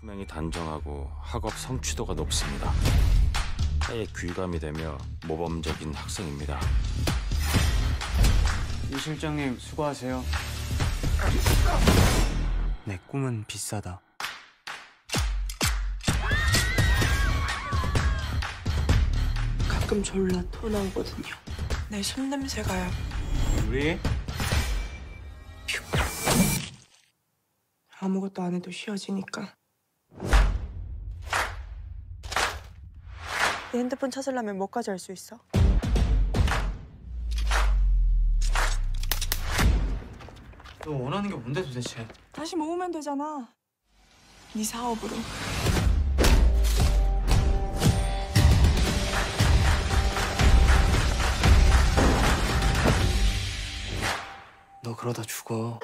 품행이 단정하고 학업 성취도가 높습니다. 사회 귀감이 되며 모범적인 학생입니다. 이 실장님 수고하세요. 내 꿈은 비싸다. 가끔 졸라 토 나오거든요. 내 손냄새가요. 우리 아무것도 안 해도 쉬어지니까. 내 핸드폰 찾으려면 뭐까지 할 수 있어? 너 원하는 게 뭔데 도대체? 다시 모으면 되잖아. 네 사업으로. 너 그러다 죽어.